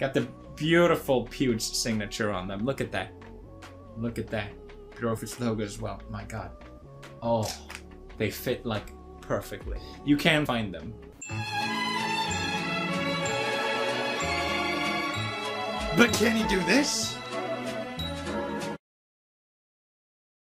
Got the beautiful Pewds signature on them. Look at that. Look at that. Growth's logo as well. My god. Oh, they fit like perfectly. You can find them. But can he do this?